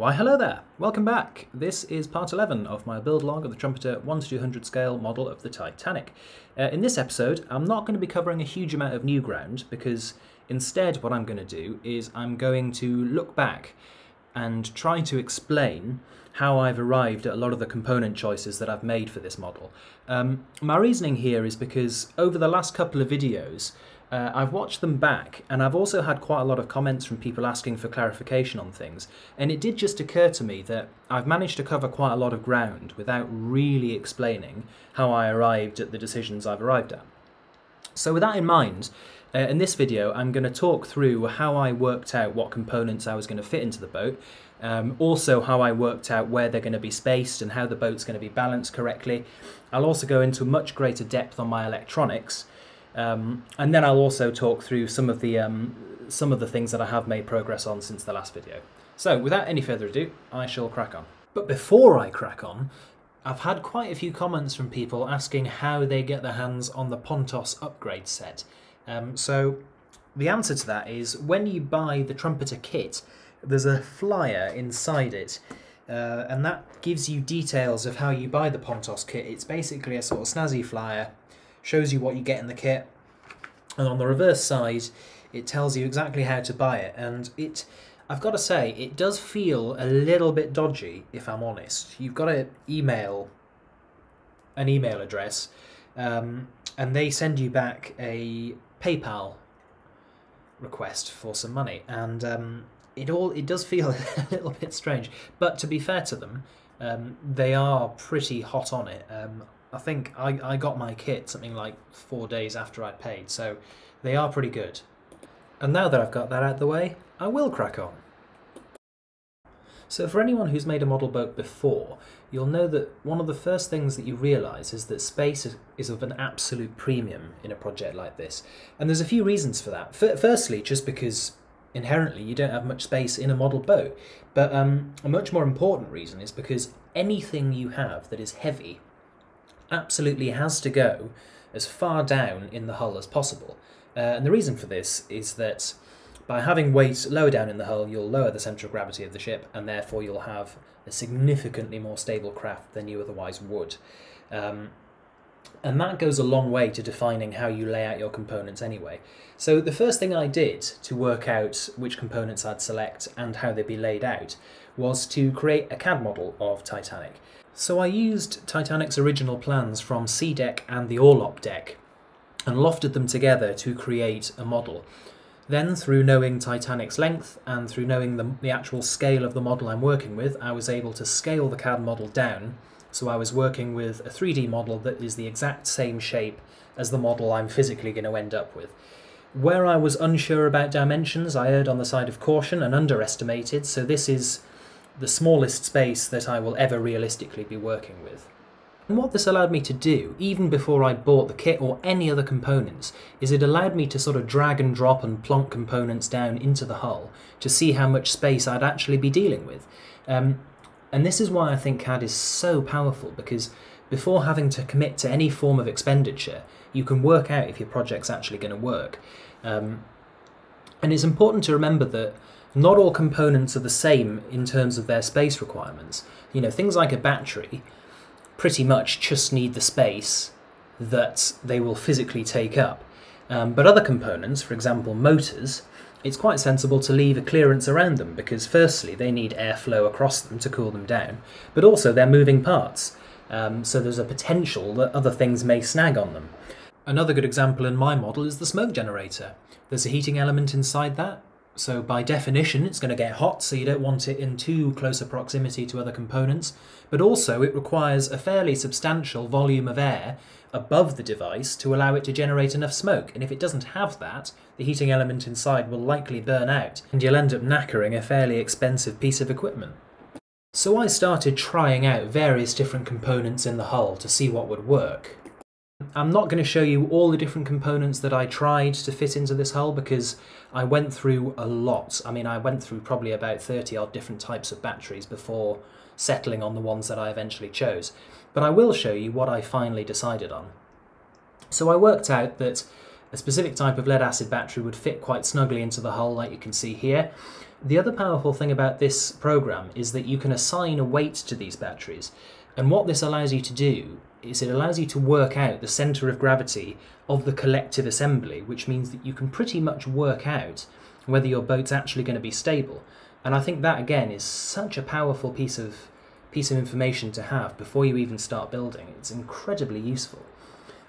Why hello there, welcome back. This is part 11 of my build log of the Trumpeter 1 to 200 scale model of the Titanic. Uh, in this episode I'm not going to be covering a huge amount of new ground because instead what I'm going to do is I'm going to look back and try to explain how I've arrived at a lot of the component choices that I've made for this model. Um, my reasoning here is because over the last couple of videos uh, I've watched them back and I've also had quite a lot of comments from people asking for clarification on things and it did just occur to me that I've managed to cover quite a lot of ground without really explaining how I arrived at the decisions I've arrived at. So with that in mind, uh, in this video I'm going to talk through how I worked out what components I was going to fit into the boat, um, also how I worked out where they're going to be spaced and how the boat's going to be balanced correctly. I'll also go into much greater depth on my electronics um, and then I'll also talk through some of the um, some of the things that I have made progress on since the last video. So without any further ado, I shall crack on. But before I crack on, I've had quite a few comments from people asking how they get their hands on the Pontos upgrade set. Um, so the answer to that is when you buy the Trumpeter kit, there's a flyer inside it. Uh, and that gives you details of how you buy the Pontos kit. It's basically a sort of snazzy flyer shows you what you get in the kit, and on the reverse side, it tells you exactly how to buy it. And it, I've got to say, it does feel a little bit dodgy, if I'm honest. You've got to email an email address, um, and they send you back a PayPal request for some money, and um, it all it does feel a little bit strange. But to be fair to them, um, they are pretty hot on it. Um, I think I, I got my kit something like four days after I'd paid, so they are pretty good. And now that I've got that out of the way, I will crack on. So for anyone who's made a model boat before, you'll know that one of the first things that you realise is that space is of an absolute premium in a project like this. And there's a few reasons for that. Firstly, just because inherently you don't have much space in a model boat. But um, a much more important reason is because anything you have that is heavy absolutely has to go as far down in the hull as possible. Uh, and the reason for this is that by having weight lower down in the hull, you'll lower the centre of gravity of the ship, and therefore you'll have a significantly more stable craft than you otherwise would. Um, and that goes a long way to defining how you lay out your components anyway. So the first thing I did to work out which components I'd select and how they'd be laid out was to create a CAD model of Titanic. So I used Titanic's original plans from C deck and the Orlop deck and lofted them together to create a model. Then, through knowing Titanic's length and through knowing the, the actual scale of the model I'm working with, I was able to scale the CAD model down. So I was working with a 3D model that is the exact same shape as the model I'm physically going to end up with. Where I was unsure about dimensions, I erred on the side of caution and underestimated, so this is the smallest space that I will ever realistically be working with. And what this allowed me to do, even before I bought the kit or any other components, is it allowed me to sort of drag and drop and plonk components down into the hull to see how much space I'd actually be dealing with. Um, and this is why I think CAD is so powerful, because before having to commit to any form of expenditure, you can work out if your project's actually going to work. Um, and it's important to remember that not all components are the same in terms of their space requirements. You know, things like a battery pretty much just need the space that they will physically take up. Um, but other components, for example motors, it's quite sensible to leave a clearance around them because firstly they need airflow across them to cool them down, but also they're moving parts, um, so there's a potential that other things may snag on them. Another good example in my model is the smoke generator. There's a heating element inside that, so by definition, it's going to get hot, so you don't want it in too close a proximity to other components. But also, it requires a fairly substantial volume of air above the device to allow it to generate enough smoke. And if it doesn't have that, the heating element inside will likely burn out, and you'll end up knackering a fairly expensive piece of equipment. So I started trying out various different components in the hull to see what would work. I'm not going to show you all the different components that I tried to fit into this hull because I went through a lot. I mean, I went through probably about 30 odd different types of batteries before settling on the ones that I eventually chose. But I will show you what I finally decided on. So I worked out that A specific type of lead acid battery would fit quite snugly into the hull like you can see here. The other powerful thing about this program is that you can assign a weight to these batteries. And what this allows you to do is it allows you to work out the centre of gravity of the collective assembly, which means that you can pretty much work out whether your boat's actually going to be stable. And I think that again is such a powerful piece of piece of information to have before you even start building. It's incredibly useful.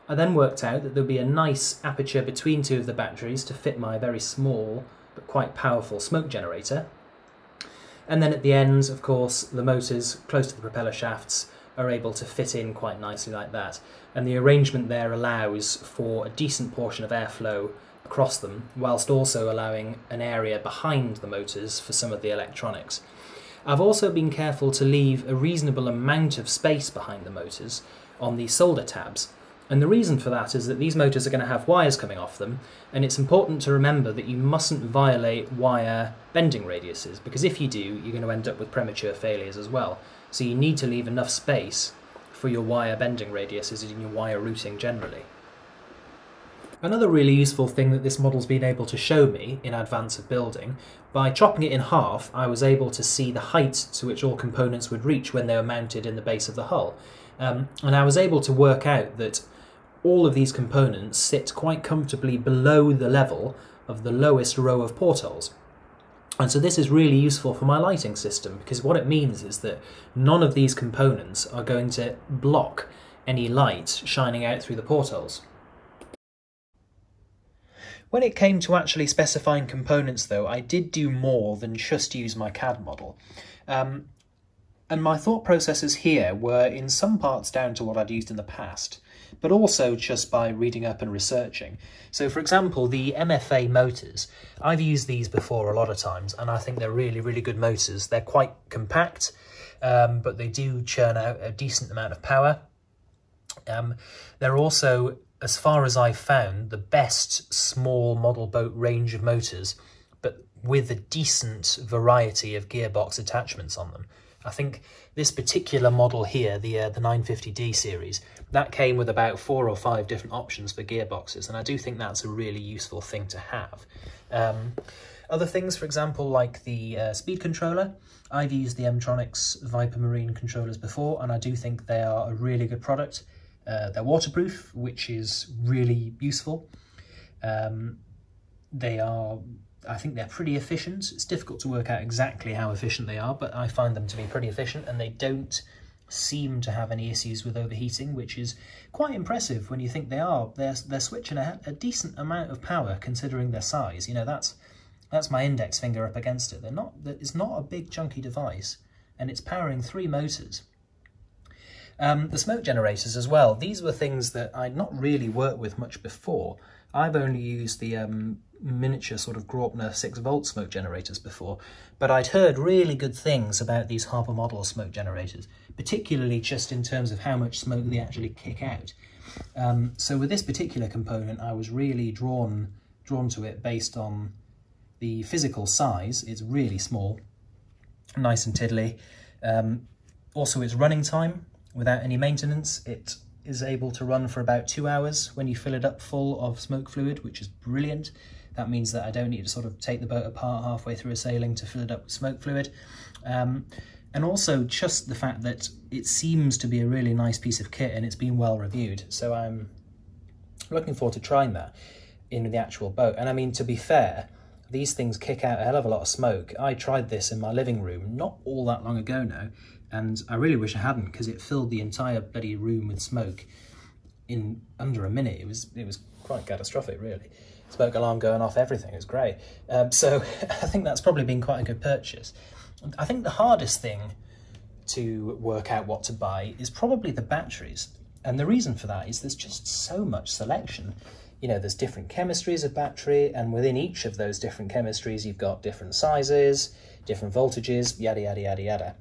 I then worked out that there'd be a nice aperture between two of the batteries to fit my very small but quite powerful smoke generator. And then at the ends, of course, the motors close to the propeller shafts are able to fit in quite nicely like that. And the arrangement there allows for a decent portion of airflow across them, whilst also allowing an area behind the motors for some of the electronics. I've also been careful to leave a reasonable amount of space behind the motors on the solder tabs. And the reason for that is that these motors are going to have wires coming off them, and it's important to remember that you mustn't violate wire bending radiuses, because if you do, you're going to end up with premature failures as well. So you need to leave enough space for your wire bending radiuses and your wire routing generally. Another really useful thing that this model's been able to show me in advance of building, by chopping it in half I was able to see the height to which all components would reach when they were mounted in the base of the hull. Um, and I was able to work out that all of these components sit quite comfortably below the level of the lowest row of portholes. And so this is really useful for my lighting system because what it means is that none of these components are going to block any light shining out through the portholes. When it came to actually specifying components though, I did do more than just use my CAD model. Um, and my thought processes here were in some parts down to what I'd used in the past, but also just by reading up and researching. So for example, the MFA motors, I've used these before a lot of times, and I think they're really, really good motors. They're quite compact, um, but they do churn out a decent amount of power. Um, they're also as far as I've found, the best small model boat range of motors, but with a decent variety of gearbox attachments on them. I think this particular model here, the uh, the 950D series, that came with about four or five different options for gearboxes, and I do think that's a really useful thing to have. Um, other things, for example, like the uh, speed controller, I've used the Mtroniks Viper Marine controllers before, and I do think they are a really good product. Uh, they're waterproof, which is really useful. Um, they are, I think they're pretty efficient. It's difficult to work out exactly how efficient they are, but I find them to be pretty efficient and they don't seem to have any issues with overheating, which is quite impressive when you think they are. They're, they're switching a, a decent amount of power considering their size. You know, that's that's my index finger up against it. They're not, it's not a big chunky device and it's powering three motors. Um, the smoke generators as well, these were things that I'd not really worked with much before. I've only used the um, miniature sort of Graupner 6 volt smoke generators before, but I'd heard really good things about these Harper model smoke generators, particularly just in terms of how much smoke they actually kick out. Um, so with this particular component, I was really drawn drawn to it based on the physical size. It's really small, nice and tiddly. Um, also its running time, without any maintenance. It is able to run for about two hours when you fill it up full of smoke fluid, which is brilliant. That means that I don't need to sort of take the boat apart halfway through a sailing to fill it up with smoke fluid. Um, and also just the fact that it seems to be a really nice piece of kit and it's been well reviewed. So I'm looking forward to trying that in the actual boat. And I mean, to be fair, these things kick out a hell of a lot of smoke. I tried this in my living room not all that long ago now, and I really wish I hadn't because it filled the entire bloody room with smoke in under a minute. It was it was quite catastrophic, really. Smoke alarm going off, everything. It was great. Um, so I think that's probably been quite a good purchase. I think the hardest thing to work out what to buy is probably the batteries. And the reason for that is there's just so much selection. You know, there's different chemistries of battery, and within each of those different chemistries, you've got different sizes, different voltages, yada, yada, yada, yada.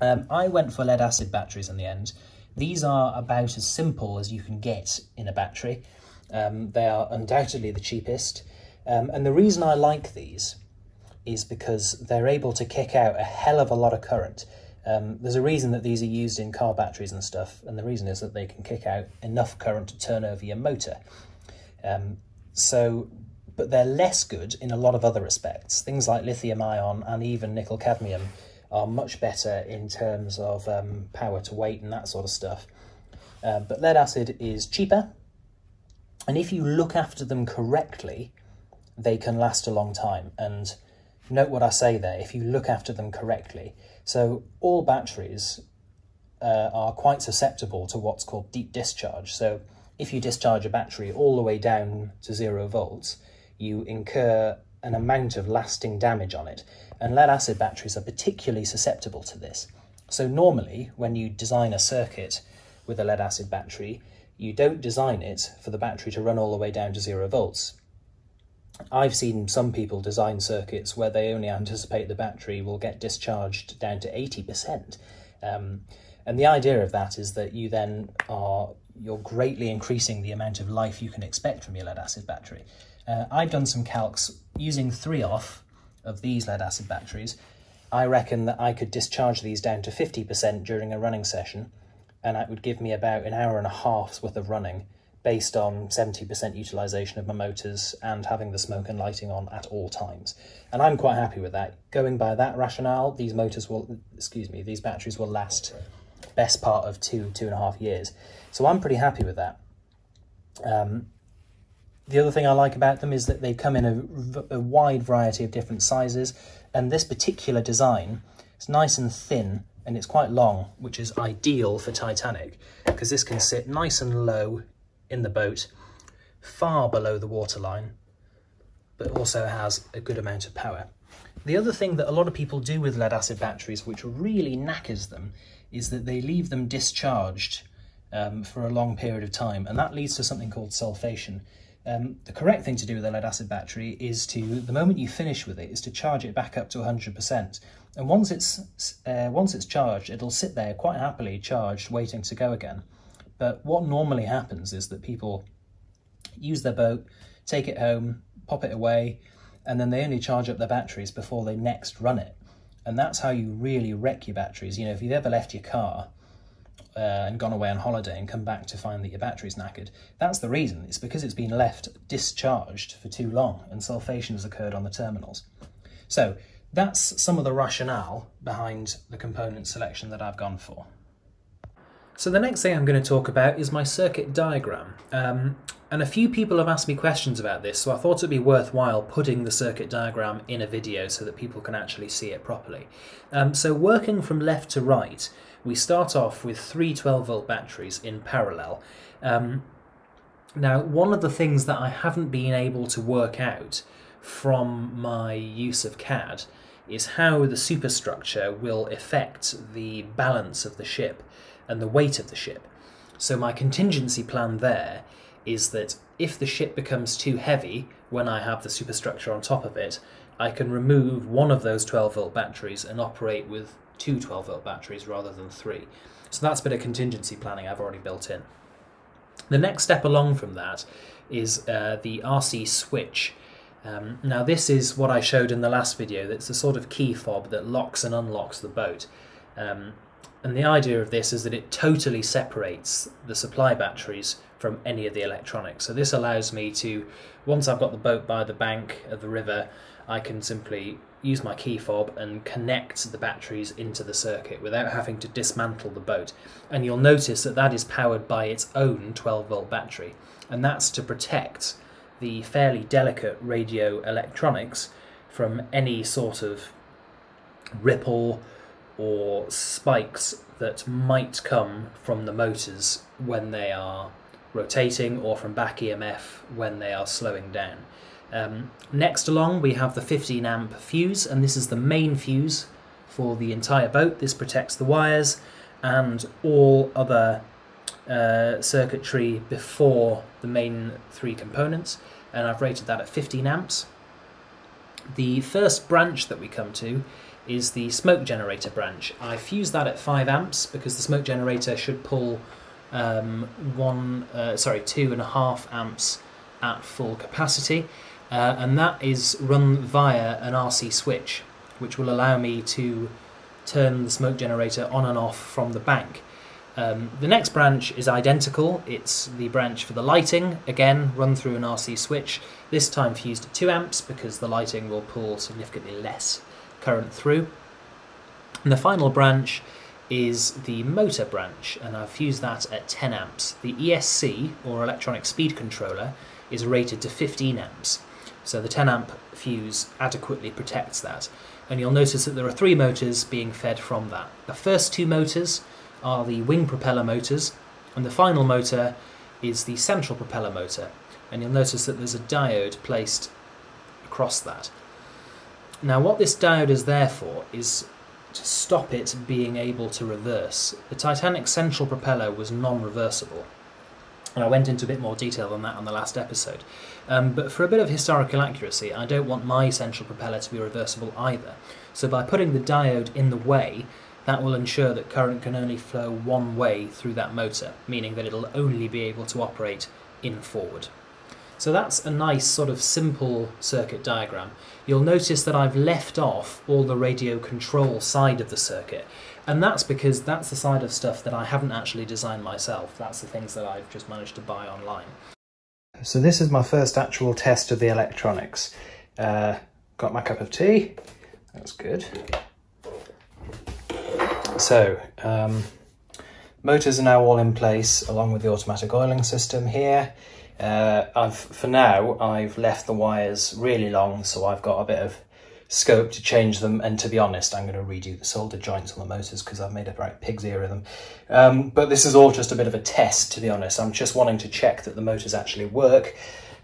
Um, I went for lead acid batteries in the end. These are about as simple as you can get in a battery. Um, they are undoubtedly the cheapest. Um, and the reason I like these is because they're able to kick out a hell of a lot of current. Um, there's a reason that these are used in car batteries and stuff, and the reason is that they can kick out enough current to turn over your motor. Um, so, but they're less good in a lot of other respects. Things like lithium ion and even nickel cadmium are much better in terms of um, power to weight and that sort of stuff. Uh, but lead acid is cheaper, and if you look after them correctly, they can last a long time. And note what I say there, if you look after them correctly. So all batteries uh, are quite susceptible to what's called deep discharge. So if you discharge a battery all the way down to zero volts, you incur an amount of lasting damage on it. And lead acid batteries are particularly susceptible to this. So normally, when you design a circuit with a lead acid battery, you don't design it for the battery to run all the way down to zero volts. I've seen some people design circuits where they only anticipate the battery will get discharged down to 80%. Um, and the idea of that is that you then are you're greatly increasing the amount of life you can expect from your lead acid battery. Uh, I've done some calcs using three off of these lead acid batteries. I reckon that I could discharge these down to 50% during a running session, and that would give me about an hour and a half's worth of running based on 70% utilization of my motors and having the smoke and lighting on at all times. And I'm quite happy with that. Going by that rationale, these motors will, excuse me, these batteries will last best part of two, two and a half years. So I'm pretty happy with that. Um, the other thing I like about them is that they come in a, a, wide variety of different sizes, and this particular design, it's nice and thin, and it's quite long, which is ideal for Titanic, because this can sit nice and low in the boat, far below the waterline, but also has a good amount of power. The other thing that a lot of people do with lead acid batteries, which really knackers them, is that they leave them discharged um, for a long period of time, and that leads to something called sulfation. Um, the correct thing to do with a lead acid battery is to, the moment you finish with it, is to charge it back up to 100%. And once it's, uh, once it's charged, it'll sit there quite happily charged, waiting to go again. But what normally happens is that people use their boat, take it home, pop it away, and then they only charge up their batteries before they next run it. And that's how you really wreck your batteries. You know, if you've ever left your car uh, and gone away on holiday and come back to find that your battery's knackered, that's the reason. It's because it's been left discharged for too long and sulfation has occurred on the terminals. So that's some of the rationale behind the component selection that I've gone for. So the next thing I'm going to talk about is my circuit diagram. Um, and a few people have asked me questions about this, so I thought it'd be worthwhile putting the circuit diagram in a video so that people can actually see it properly. Um, so working from left to right, we start off with three 12 volt batteries in parallel. Um, now, one of the things that I haven't been able to work out from my use of CAD is how the superstructure will affect the balance of the ship and the weight of the ship. So my contingency plan there is that if the ship becomes too heavy when I have the superstructure on top of it, I can remove one of those 12 volt batteries and operate with two 12 volt batteries rather than three. So that's a bit of contingency planning I've already built in. The next step along from that is uh, the RC switch. Um, now this is what I showed in the last video, that's a sort of key fob that locks and unlocks the boat. Um, and the idea of this is that it totally separates the supply batteries from any of the electronics. So this allows me to, once I've got the boat by the bank of the river, I can simply use my key fob and connect the batteries into the circuit without having to dismantle the boat. And you'll notice that that is powered by its own 12 volt battery. And that's to protect the fairly delicate radio electronics from any sort of ripple or spikes that might come from the motors when they are rotating or from back EMF when they are slowing down. Um, next along we have the 15 amp fuse and this is the main fuse for the entire boat. This protects the wires and all other uh, circuitry before the main three components and I've rated that at 15 amps. The first branch that we come to is the smoke generator branch. I fused that at 5 amps because the smoke generator should pull um, one, uh, sorry, two and a half amps at full capacity, uh, and that is run via an RC switch, which will allow me to turn the smoke generator on and off from the bank. Um, the next branch is identical. It's the branch for the lighting, again run through an RC switch, this time fused at 2 amps because the lighting will pull significantly less current through. And the final branch is the motor branch, and I've fused that at 10 amps. The ESC, or electronic speed controller, is rated to 15 amps, so the 10 amp fuse adequately protects that. And you'll notice that there are three motors being fed from that. The first two motors are the wing propeller motors, and the final motor is the central propeller motor. And you'll notice that there's a diode placed across that. Now what this diode is there for is to stop it being able to reverse. The Titanic central propeller was non-reversible. And I went into a bit more detail on that on the last episode. Um, but for a bit of historical accuracy, I don't want my central propeller to be reversible either. So by putting the diode in the way, that will ensure that current can only flow one way through that motor, meaning that it'll only be able to operate in forward. So that's a nice sort of simple circuit diagram. You'll notice that I've left off all the radio control side of the circuit. And that's because that's the side of stuff that I haven't actually designed myself. That's the things that I've just managed to buy online. So this is my first actual test of the electronics. Uh, got my cup of tea. That's good. So, um, motors are now all in place along with the automatic oiling system here. Uh, I've for now I've left the wires really long, so I've got a bit of scope to change them. And to be honest, I'm going to redo the solder joints on the motors because I've made a right pig's ear of them. Um, but this is all just a bit of a test, to be honest. I'm just wanting to check that the motors actually work.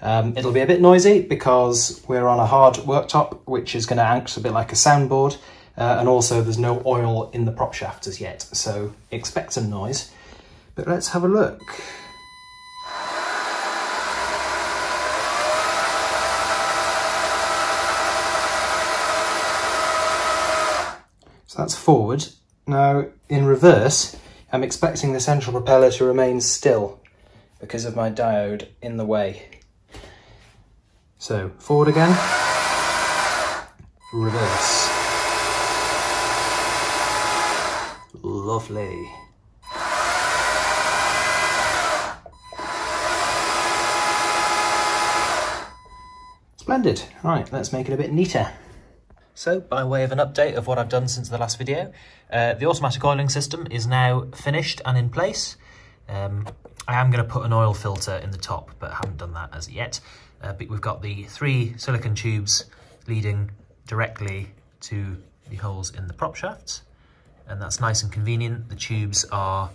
Um, it'll be a bit noisy because we're on a hard worktop, which is going to act a bit like a soundboard. Uh, and also there's no oil in the prop shaft as yet, so expect some noise. But let's have a look. So that's forward. Now in reverse, I'm expecting the central propeller to remain still because of my diode in the way. So forward again, reverse. Lovely. Splendid. Right, let's make it a bit neater. So, by way of an update of what I've done since the last video, uh, the automatic oiling system is now finished and in place. Um, I am going to put an oil filter in the top, but I haven't done that as yet. Uh, but we've got the three silicon tubes leading directly to the holes in the prop shafts, and that's nice and convenient. The tubes are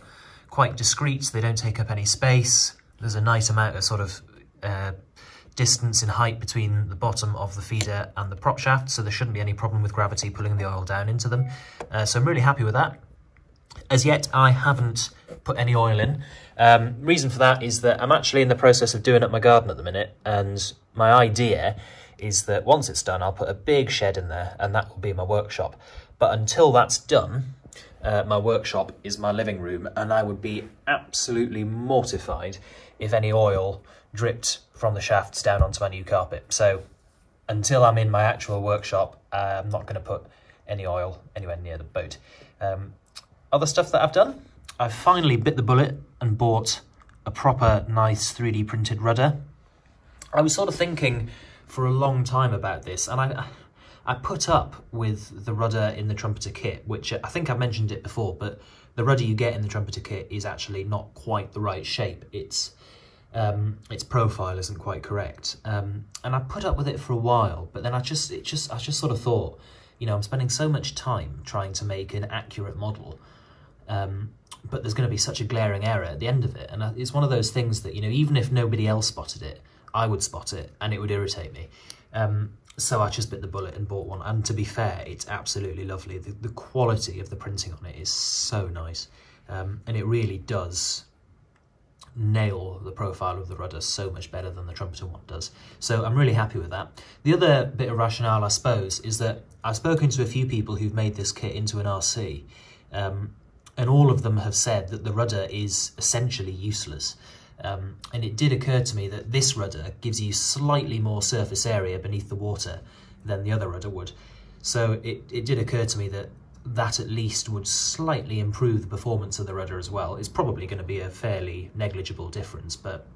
quite discreet, they don't take up any space. There's a nice amount of sort of uh, distance in height between the bottom of the feeder and the prop shaft, so there shouldn't be any problem with gravity pulling the oil down into them. Uh, so I'm really happy with that. As yet, I haven't put any oil in. Um, reason for that is that I'm actually in the process of doing up my garden at the minute, and my idea is that once it's done, I'll put a big shed in there, and that will be my workshop. But until that's done, uh, my workshop is my living room, and I would be absolutely mortified if any oil dripped from the shafts down onto my new carpet. So until I'm in my actual workshop, I'm not going to put any oil anywhere near the boat. Um, other stuff that I've done, I've finally bit the bullet and bought a proper nice 3D printed rudder. I was sort of thinking for a long time about this and I, I put up with the rudder in the trumpeter kit, which I think I've mentioned it before, but the rudder you get in the trumpeter kit is actually not quite the right shape. It's um, its profile isn't quite correct. Um, and I put up with it for a while, but then I just, it just, I just sort of thought, you know, I'm spending so much time trying to make an accurate model, um, but there's going to be such a glaring error at the end of it. And it's one of those things that, you know, even if nobody else spotted it, I would spot it and it would irritate me. Um, so I just bit the bullet and bought one. And to be fair, it's absolutely lovely. The, the quality of the printing on it is so nice. Um, and it really does nail the profile of the rudder so much better than the trumpeter one does. So I'm really happy with that. The other bit of rationale, I suppose, is that I've spoken to a few people who've made this kit into an RC, um, and all of them have said that the rudder is essentially useless. Um, and it did occur to me that this rudder gives you slightly more surface area beneath the water than the other rudder would. So it, it did occur to me that that at least would slightly improve the performance of the rudder as well. It's probably going to be a fairly negligible difference, but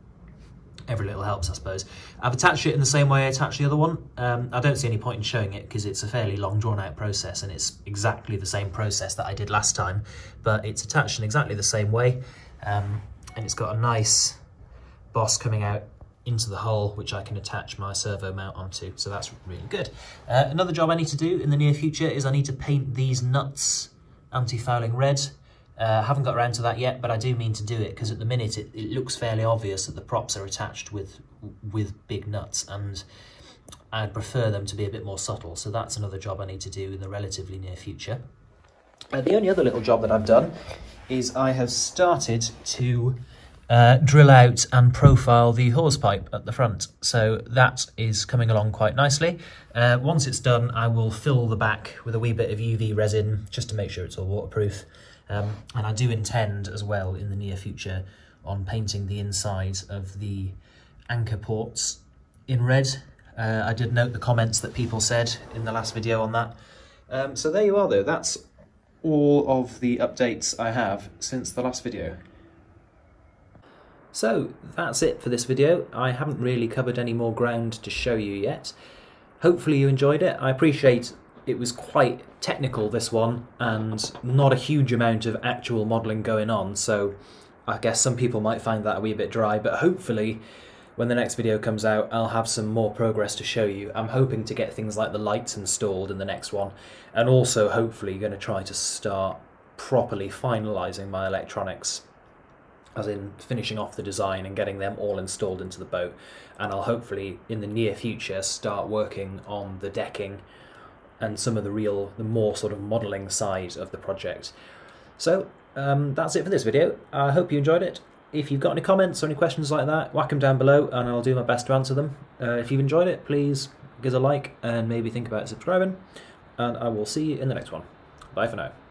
every little helps, I suppose. I've attached it in the same way I attached the other one. Um, I don't see any point in showing it because it's a fairly long drawn out process and it's exactly the same process that I did last time, but it's attached in exactly the same way. Um, and it's got a nice boss coming out into the hole, which I can attach my servo mount onto. So that's really good. Uh, another job I need to do in the near future is I need to paint these nuts anti-fouling red. I uh, haven't got around to that yet, but I do mean to do it because at the minute it, it looks fairly obvious that the props are attached with with big nuts and I'd prefer them to be a bit more subtle. So that's another job I need to do in the relatively near future. Uh, the only other little job that I've done is I have started to uh, drill out and profile the hawes pipe at the front. So that is coming along quite nicely. Uh, once it's done, I will fill the back with a wee bit of UV resin just to make sure it's all waterproof. Um, and I do intend as well in the near future on painting the inside of the anchor ports in red. Uh, I did note the comments that people said in the last video on that. Um, so there you are though, that's all of the updates I have since the last video. So that's it for this video. I haven't really covered any more ground to show you yet. Hopefully you enjoyed it. I appreciate it was quite technical this one and not a huge amount of actual modelling going on so I guess some people might find that a wee bit dry but hopefully when the next video comes out I'll have some more progress to show you. I'm hoping to get things like the lights installed in the next one and also hopefully going to try to start properly finalising my electronics as in finishing off the design and getting them all installed into the boat. And I'll hopefully, in the near future, start working on the decking and some of the real, the more sort of modelling side of the project. So um, that's it for this video. I hope you enjoyed it. If you've got any comments or any questions like that, whack them down below and I'll do my best to answer them. Uh, if you've enjoyed it, please give us a like and maybe think about subscribing. And I will see you in the next one. Bye for now.